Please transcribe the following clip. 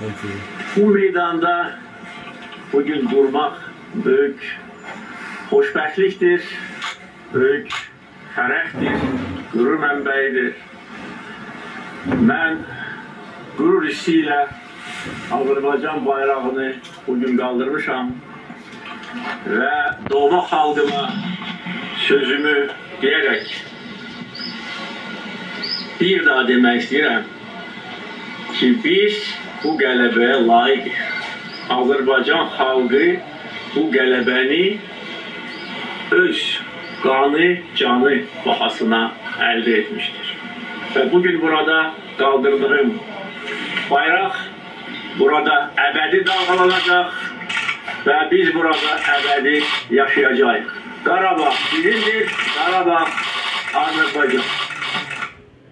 Peki. Bu meydanda bugün durmaq böyük xoşbəxtlikdir, böyük fərəhdir, qürur mənbəyidir. Mən qürur hissi ilə Azərbaycan bayrağını bugün qaldırmışam və doğma xalqıma sözümü deyərək bir daha demək istəyirəm ki, biz bu qələbəyə layiqik. Azərbaycan xalqı bu qələbəni öz qanı, canı bahasına əldə etmişdir. Və bugün burada qaldırdığım bayraq burada əbədi dalğalanacaq və biz burada əbədi yaşayacağıq. Qarabağ bizimdir, Qarabağ Azərbaycan.